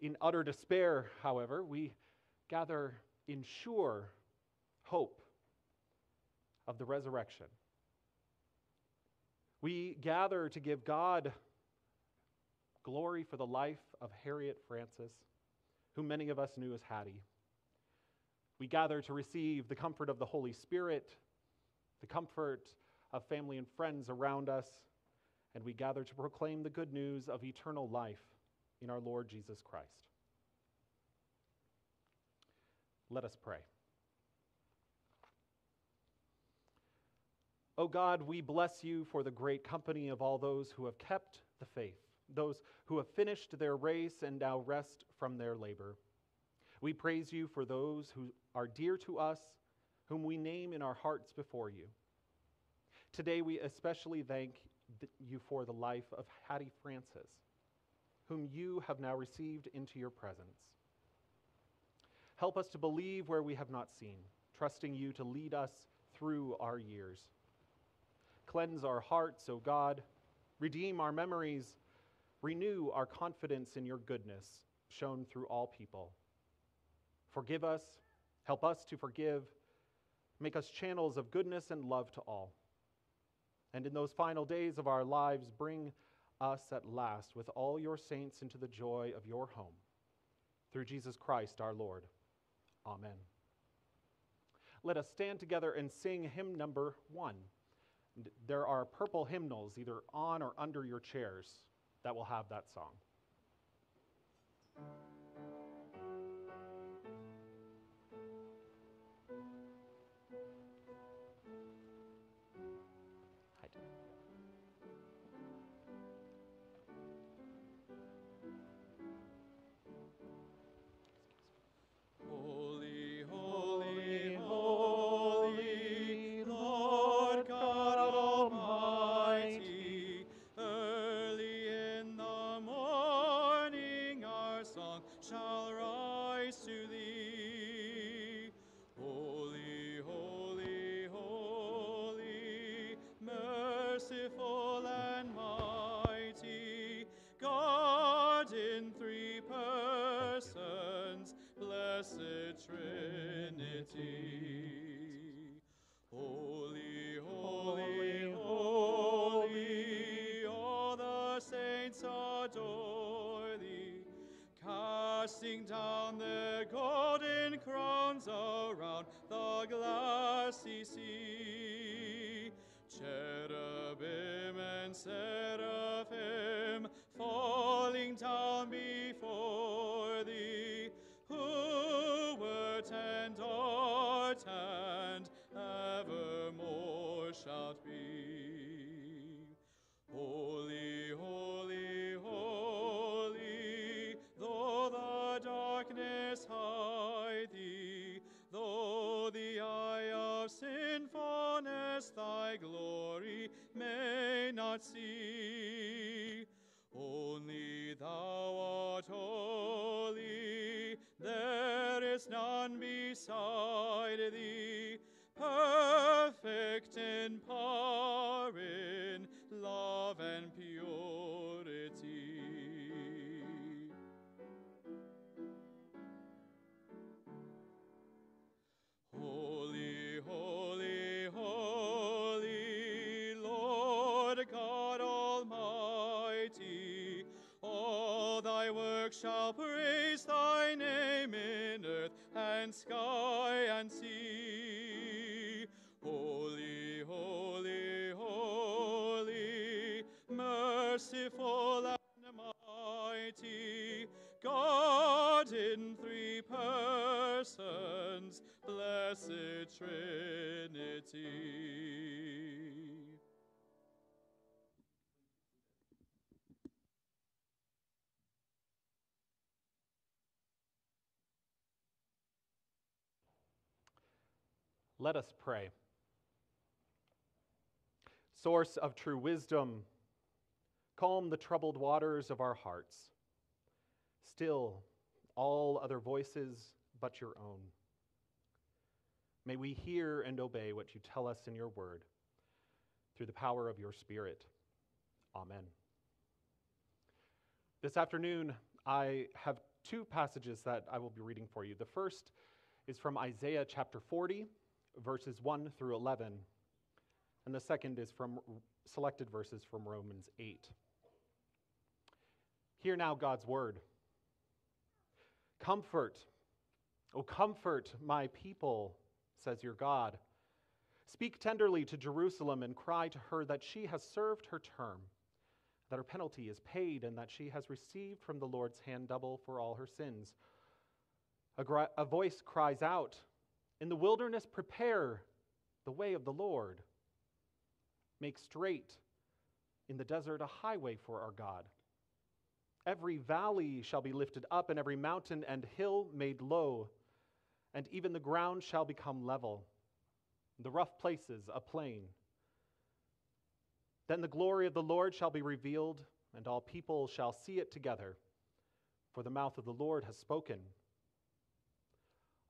In utter despair, however, we gather in sure hope of the resurrection. We gather to give God glory for the life of Harriet Francis, who many of us knew as Hattie. We gather to receive the comfort of the Holy Spirit, the comfort of family and friends around us, and we gather to proclaim the good news of eternal life in our Lord Jesus Christ. Let us pray. O oh God, we bless you for the great company of all those who have kept the faith, those who have finished their race and now rest from their labor. We praise you for those who are dear to us, whom we name in our hearts before you. Today, we especially thank you for the life of Hattie Francis, whom you have now received into your presence. Help us to believe where we have not seen, trusting you to lead us through our years. Cleanse our hearts, O God. Redeem our memories. Renew our confidence in your goodness, shown through all people. Forgive us. Help us to forgive. Make us channels of goodness and love to all. And in those final days of our lives, bring us at last with all your saints into the joy of your home. Through Jesus Christ our Lord. Amen. Let us stand together and sing hymn number one. There are purple hymnals either on or under your chairs that will have that song. Casting down their golden crowns around the glassy is none beside thee, sky and sea. Holy, holy, holy, merciful and mighty, God in three persons, blessed Trinity. Let us pray. Source of true wisdom, calm the troubled waters of our hearts. Still all other voices but your own. May we hear and obey what you tell us in your word through the power of your Spirit. Amen. This afternoon, I have two passages that I will be reading for you. The first is from Isaiah chapter 40, verses 1 through 11, and the second is from selected verses from Romans 8. Hear now God's word. Comfort, O comfort my people, says your God. Speak tenderly to Jerusalem and cry to her that she has served her term, that her penalty is paid, and that she has received from the Lord's hand double for all her sins. A, a voice cries out, In the wilderness, prepare the way of the Lord. Make straight in the desert a highway for our God. Every valley shall be lifted up, and every mountain and hill made low, and even the ground shall become level, the rough places a plain. Then the glory of the Lord shall be revealed, and all people shall see it together, for the mouth of the Lord has spoken.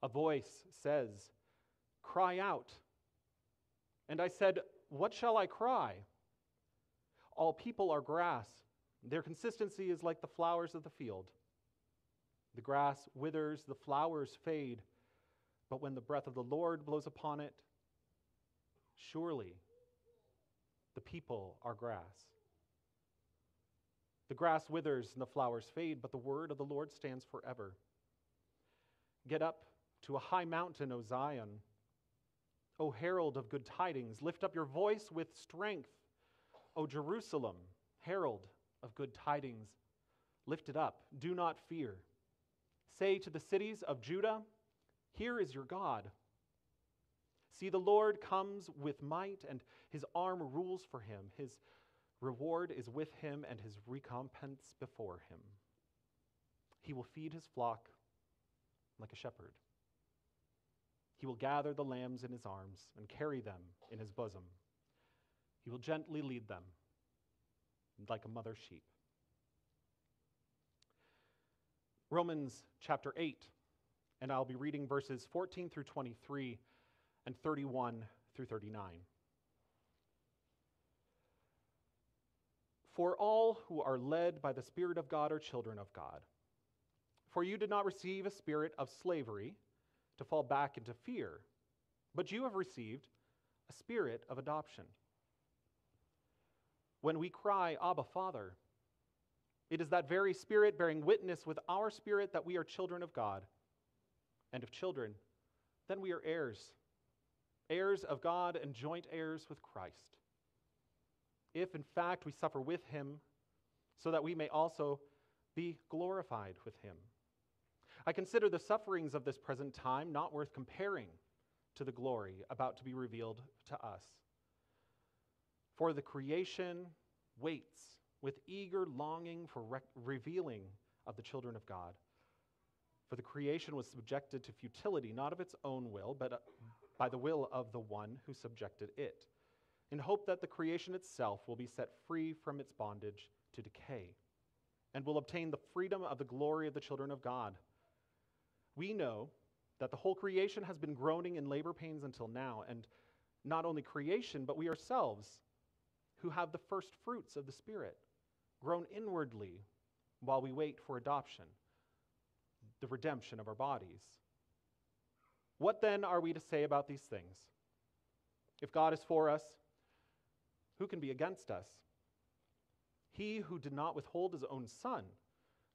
A voice says, Cry out. And I said, What shall I cry? All people are grass. Their consistency is like the flowers of the field. The grass withers, the flowers fade, but when the breath of the Lord blows upon it, surely the people are grass. The grass withers and the flowers fade, but the word of the Lord stands forever. Get up to a high mountain, O Zion. O herald of good tidings, lift up your voice with strength. O Jerusalem, herald of good tidings, lift it up, do not fear. Say to the cities of Judah, Here is your God. See, the Lord comes with might, and his arm rules for him. His reward is with him, and his recompense before him. He will feed his flock like a shepherd. He will gather the lambs in his arms and carry them in his bosom. He will gently lead them like a mother sheep. Romans chapter 8, and I'll be reading verses 14 through 23 and 31 through 39. For all who are led by the Spirit of God are children of God. For you did not receive a spirit of slavery to fall back into fear, but you have received a spirit of adoption. When we cry, Abba, Father, it is that very spirit bearing witness with our spirit that we are children of God. And if children, then we are heirs, heirs of God and joint heirs with Christ. If in fact we suffer with him, so that we may also be glorified with him. I consider the sufferings of this present time not worth comparing to the glory about to be revealed to us. For the creation waits with eager longing for re- revealing of the children of God. For the creation was subjected to futility, not of its own will, but uh, by the will of the one who subjected it, in hope that the creation itself will be set free from its bondage to decay, and will obtain the freedom of the glory of the children of God. We know that the whole creation has been groaning in labor pains until now, and not only creation, but we ourselves, who have the first fruits of the Spirit, groan inwardly while we wait for adoption, the redemption of our bodies. What then are we to say about these things? If God is for us, who can be against us? He who did not withhold his own son,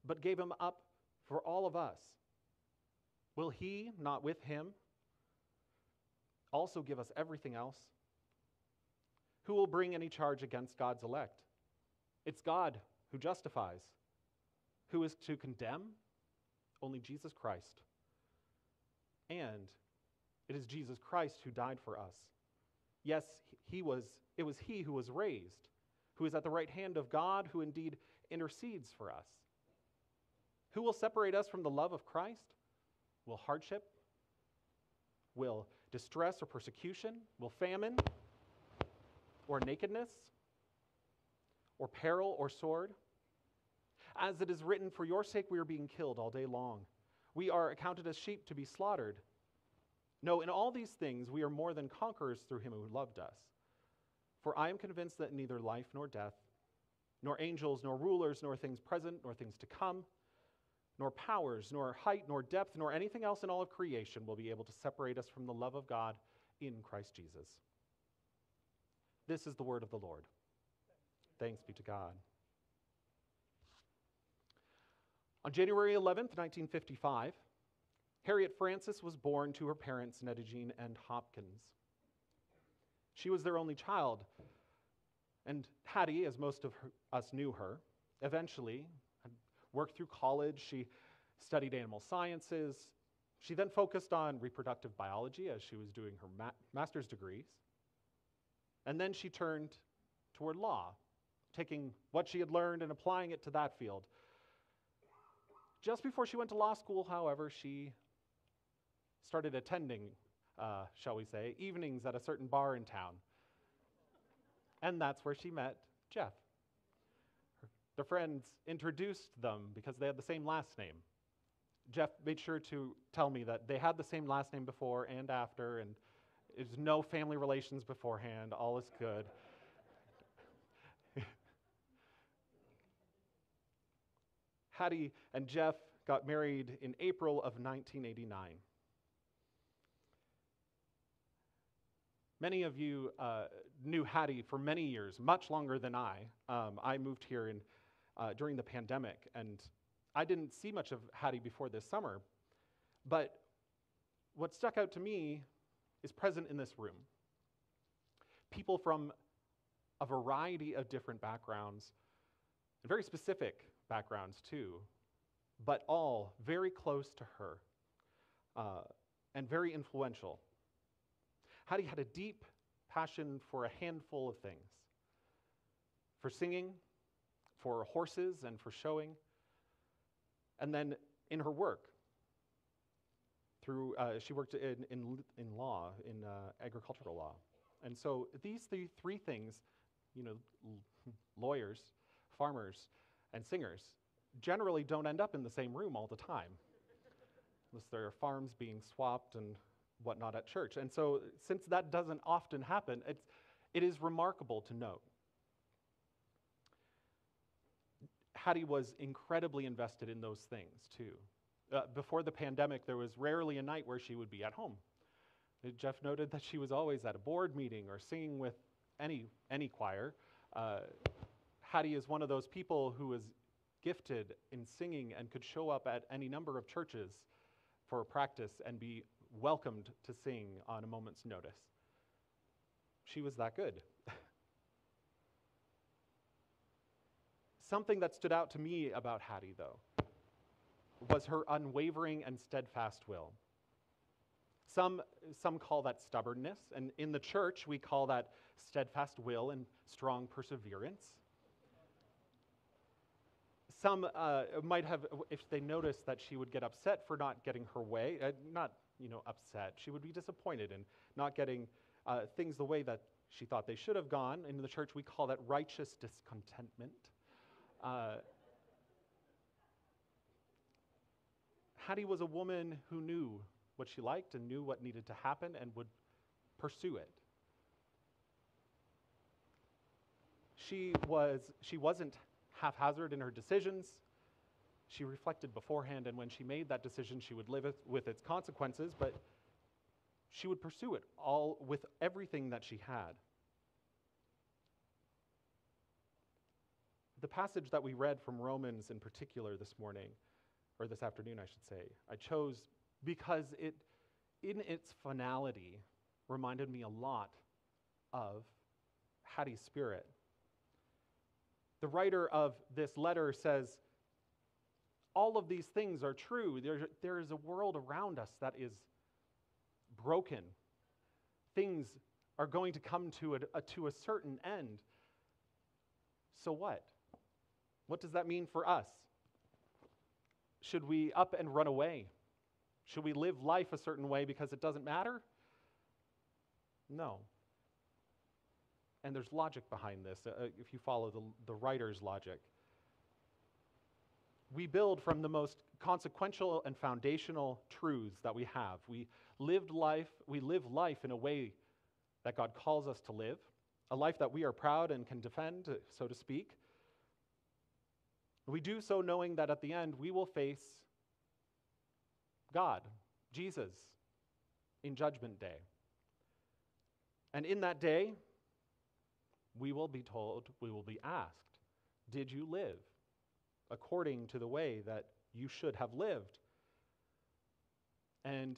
but gave him up for all of us, will he not with him also give us everything else? Who will bring any charge against God's elect? It's God who justifies. Who is to condemn? Only Jesus Christ. And it is Jesus Christ who died for us. Yes, he was, it was he who was raised, who is at the right hand of God, who indeed intercedes for us. Who will separate us from the love of Christ? Will hardship? Will distress or persecution? Will famine? Or nakedness? Or peril or sword? As it is written, For your sake we are being killed all day long. We are accounted as sheep to be slaughtered. No, in all these things we are more than conquerors through him who loved us. For I am convinced that neither life nor death, nor angels, nor rulers, nor things present, nor things to come, nor powers, nor height, nor depth, nor anything else in all of creation will be able to separate us from the love of God in Christ Jesus. This is the word of the Lord. Thanks be to God. On January 11th, 1955, Harriet Francis was born to her parents, Jean and Hopkins. She was their only child, and Hattie, as most of her, us knew her, eventually worked through college. She studied animal sciences. She then focused on reproductive biology as she was doing her ma- master's degrees. And then she turned toward law, taking what she had learned and applying it to that field. Just before she went to law school, however, she started attending, uh, shall we say, evenings at a certain bar in town. And that's where she met Jeff. The friends introduced them because they had the same last name. Jeff made sure to tell me that they had the same last name before and after, and there's no family relations beforehand. All is good. Hattie and Jeff got married in April of 1989. Many of you uh, knew Hattie for many years, much longer than I. Um, I moved here in, uh, during the pandemic, and I didn't see much of Hattie before this summer. But what stuck out to me is present in this room. People from a variety of different backgrounds, and very specific backgrounds too, but all very close to her uh, and very influential. Hattie had a deep passion for a handful of things for singing, for horses, and for showing. And then in her work, through, uh, she worked in, in, in law, in uh, agricultural law. And so these three, three things, you know, lawyers, farmers, and singers generally don't end up in the same room all the time, unless there are farms being swapped and whatnot at church. And so, since that doesn't often happen, it's, it is remarkable to note. Hattie was incredibly invested in those things too. Uh, before the pandemic, there was rarely a night where she would be at home. Uh, Jeff noted that she was always at a board meeting or singing with any, any choir. Uh, Hattie is one of those people who is gifted in singing and could show up at any number of churches for practice and be welcomed to sing on a moment's notice. She was that good. Something that stood out to me about Hattie, though, was her unwavering and steadfast will. Some, some call that stubbornness, and in the church, we call that steadfast will and strong perseverance. Some uh, might have, if they noticed that she would get upset for not getting her way, uh, not you know, upset. She would be disappointed in not getting uh, things the way that she thought they should have gone. In the church, we call that righteous discontentment. Uh, Hattie was a woman who knew what she liked and knew what needed to happen and would pursue it. She, was, she wasn't haphazard in her decisions. She reflected beforehand, and when she made that decision, she would live with its consequences, but she would pursue it all with everything that she had. The passage that we read from Romans in particular this morning, or this afternoon, I should say, I chose because it, in its finality, reminded me a lot of Hattie's spirit. The writer of this letter says, all of these things are true. There, there is a world around us that is broken. Things are going to come to a, a, to a certain end. So what? What does that mean for us? Should we up and run away? Should we live life a certain way because it doesn't matter? No. And there's logic behind this, uh, if you follow the, the writer's logic we build from the most consequential and foundational truths that we have. We lived life, we live life in a way that God calls us to live, a life that we are proud and can defend, so to speak. We do so knowing that at the end we will face God, Jesus, in Judgment Day. And in that day, we will be told, we will be asked, Did you live according to the way that you should have lived? And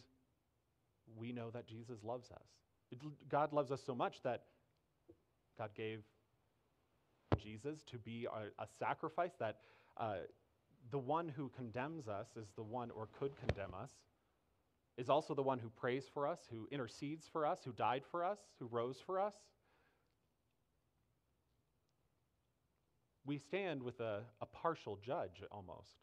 we know that Jesus loves us. God loves us so much that God gave Jesus to be a, a sacrifice that uh, the one who condemns us is the one, or could condemn us, is also the one who prays for us, who intercedes for us, who died for us, who rose for us. We stand with a, a partial judge almost.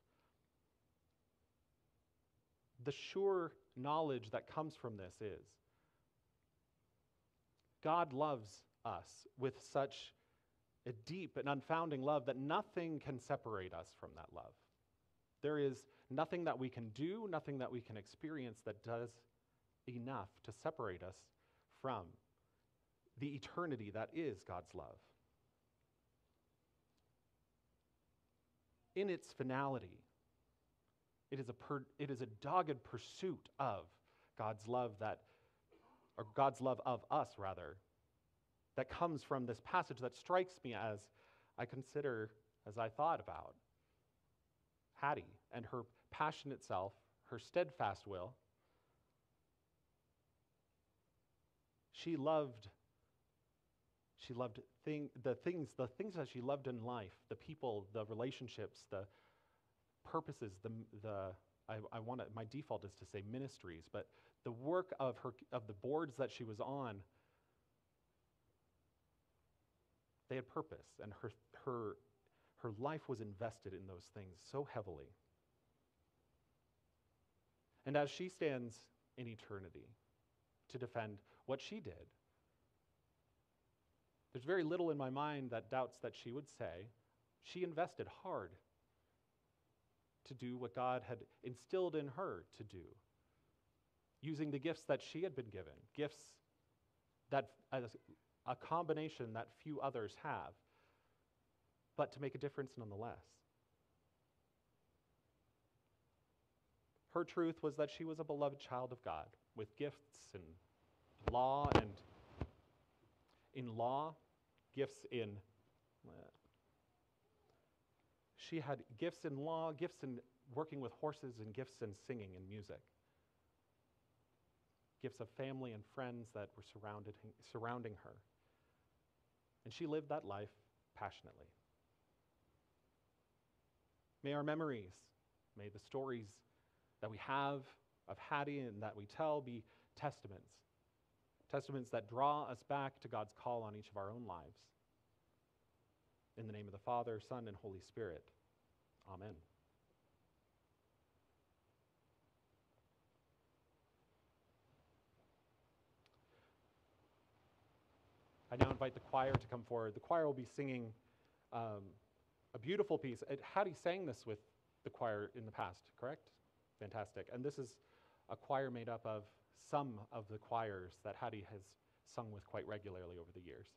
The sure knowledge that comes from this is God loves us with such a deep and unfounding love that nothing can separate us from that love. There is nothing that we can do, nothing that we can experience that does enough to separate us from the eternity that is God's love. In its finality, it is a, per, it is a dogged pursuit of God's love that, or God's love of us, rather, that comes from this passage that strikes me as I consider, as I thought about Hattie and her passionate self, her steadfast will. She loved she loved thing, the things the things that she loved in life, the people, the relationships, the purposes, the the I, I want my default is to say ministries, but the work of her of the boards that she was on they had purpose, and her, her, her life was invested in those things so heavily. And as she stands in eternity to defend what she did, there's very little in my mind that doubts that she would say she invested hard to do what God had instilled in her to do, using the gifts that she had been given, gifts that, as a combination that few others have, but to make a difference nonetheless. Her truth was that she was a beloved child of God with gifts in law and in law, gifts in. She had gifts in law, gifts in working with horses, and gifts in singing and music gifts of family and friends that were surrounded, surrounding her. And she lived that life passionately. May our memories, may the stories that we have of Hattie and that we tell be testaments. Testaments that draw us back to God's call on each of our own lives. In the name of the Father, Son, and Holy Spirit. Amen. I now invite the choir to come forward. The choir will be singing um, a beautiful piece. It, Hattie sang this with the choir in the past, correct? Fantastic. And this is a choir made up of some of the choirs that Hattie has sung with quite regularly over the years.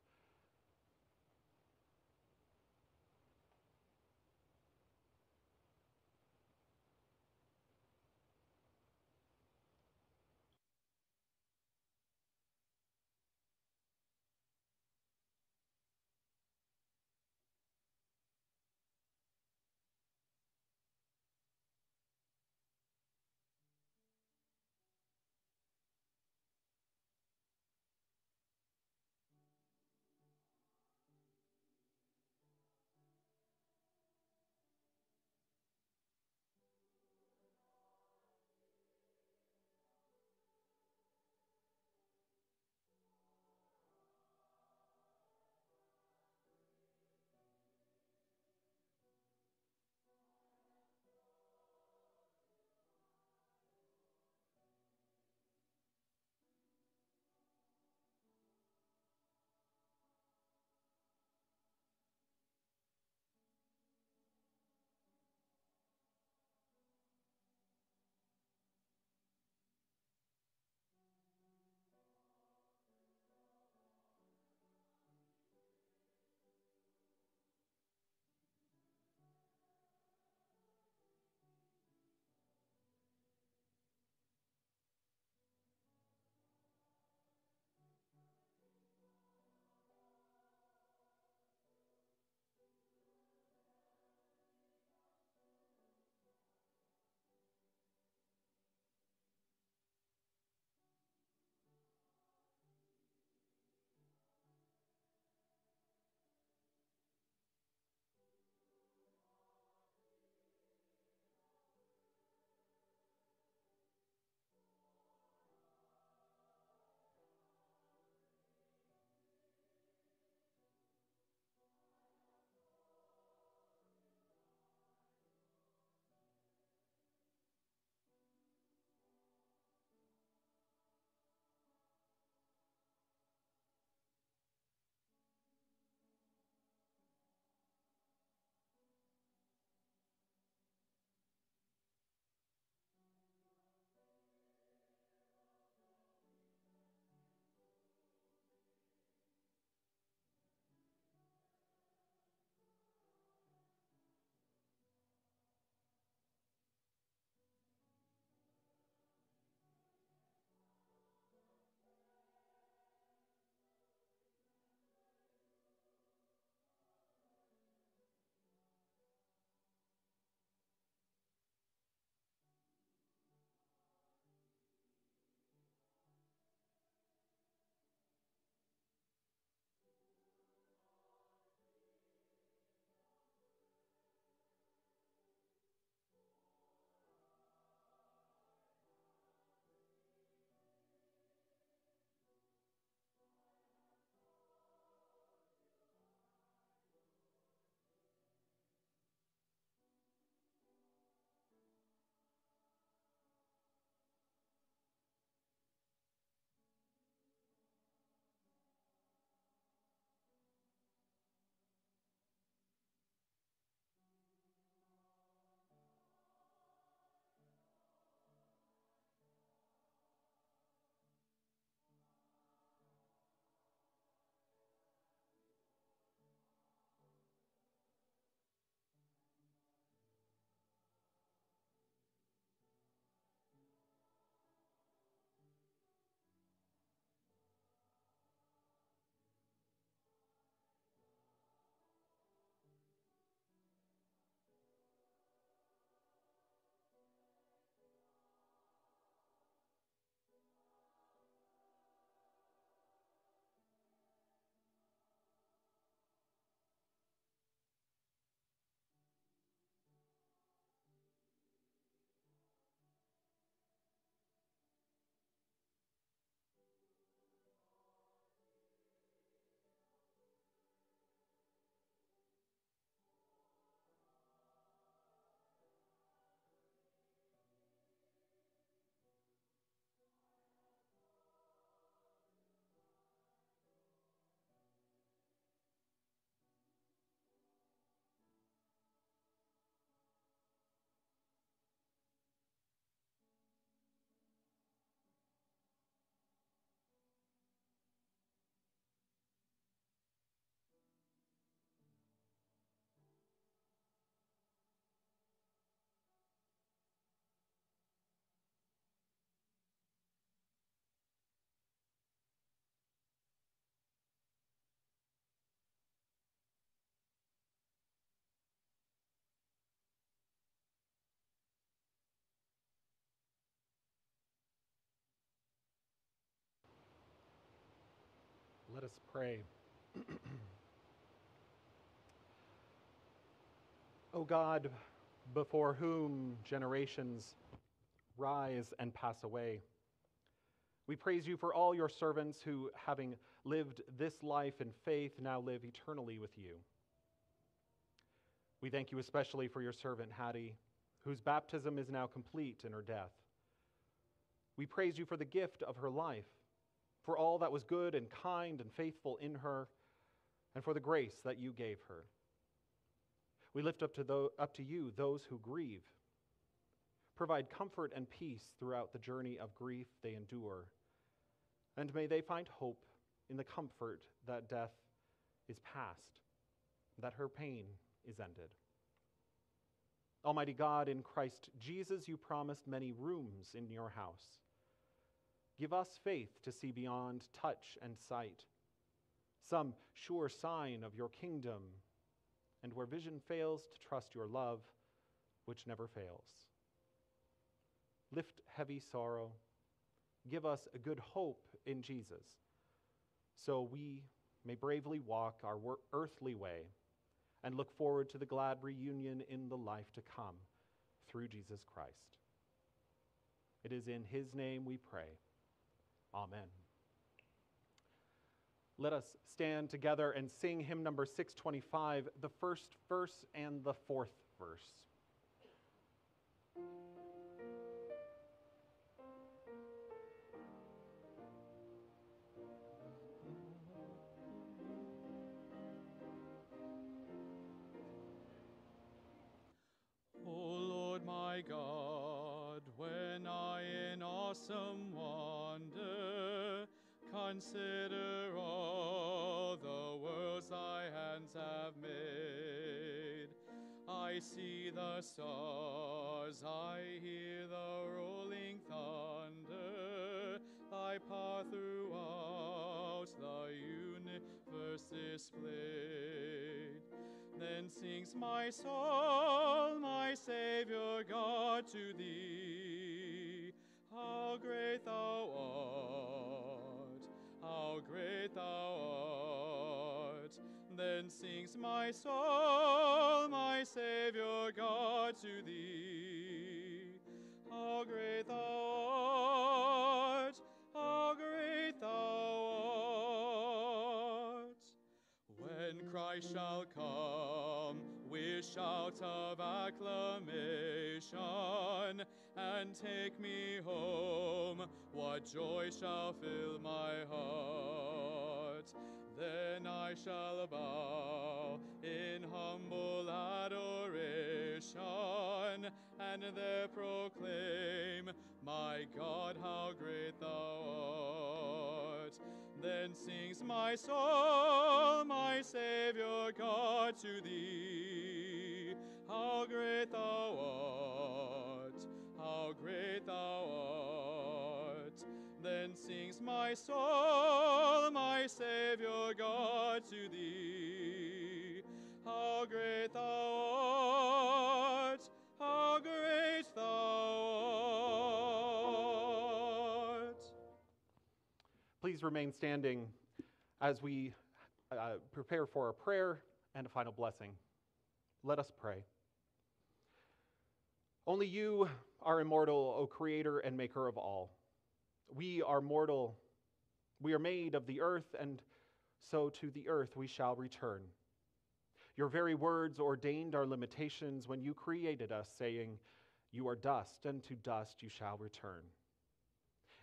Us pray. o God, before whom generations rise and pass away, we praise you for all your servants who, having lived this life in faith, now live eternally with you. We thank you especially for your servant Hattie, whose baptism is now complete in her death. We praise you for the gift of her life, for all that was good and kind and faithful in her, and for the grace that you gave her. We lift up to, up to you those who grieve. Provide comfort and peace throughout the journey of grief they endure. And may they find hope in the comfort that death is past, that her pain is ended. Almighty God, in Christ Jesus, you promised many rooms in your house. Give us faith to see beyond touch and sight, some sure sign of your kingdom, and where vision fails, to trust your love, which never fails. Lift heavy sorrow. Give us a good hope in Jesus, so we may bravely walk our earthly way and look forward to the glad reunion in the life to come through Jesus Christ. It is in his name we pray. Amen. Let us stand together and sing hymn number 625, the first verse and the fourth verse. O Lord my God, when I in awesome consider all the worlds thy hands have made, I see the stars, I hear the rolling thunder, thy power throughout the universe displayed. Then sings my soul, my Savior God, to thee. How great thou art, how great thou art. Then sings my soul, my Savior God, to thee. How great thou art, how great thou art. When Christ shall come with shout of acclamation and take me home, what joy shall fill my heart? Then I shall bow in humble adoration and there proclaim, My God, how great thou art. Then sings my soul, my Savior God, to thee. My soul, my Savior God, to thee. How great thou art, how great thou art. Please remain standing as we uh, prepare for a prayer and a final blessing. Let us pray. Only you are immortal, O Creator and Maker of all. We are mortal. We are made of the earth, and so to the earth we shall return. Your very words ordained our limitations when you created us, saying, You are dust, and to dust you shall return.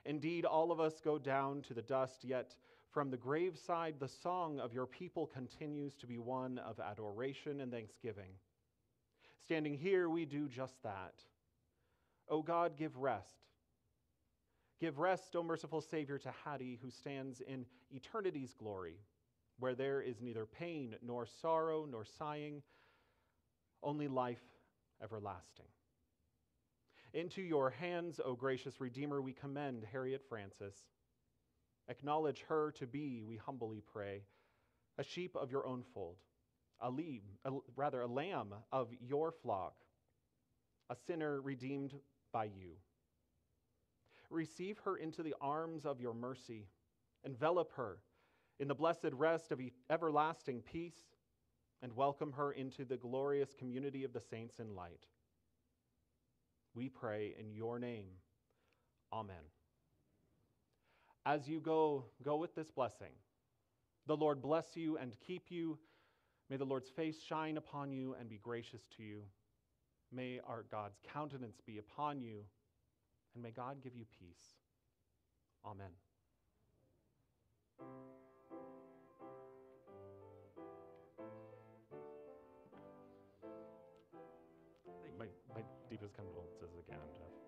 Indeed, all of us go down to the dust, yet from the graveside the song of your people continues to be one of adoration and thanksgiving. Standing here, we do just that. O God, give rest. Give rest, O merciful Savior, to Hattie, who stands in eternity's glory, where there is neither pain nor sorrow nor sighing, only life everlasting. Into your hands, O gracious Redeemer, we commend Harriet Francis. Acknowledge her to be, we humbly pray, a sheep of your own fold, a, lamb, a rather a lamb of your flock, a sinner redeemed by you. Receive her into the arms of your mercy, envelop her in the blessed rest of everlasting peace, and welcome her into the glorious community of the saints in light. We pray in your name. Amen. As you go, go with this blessing. The Lord bless you and keep you. May the Lord's face shine upon you and be gracious to you. May our God's countenance be upon you, and may God give you peace. Amen. My, my deepest condolences again, Jeff.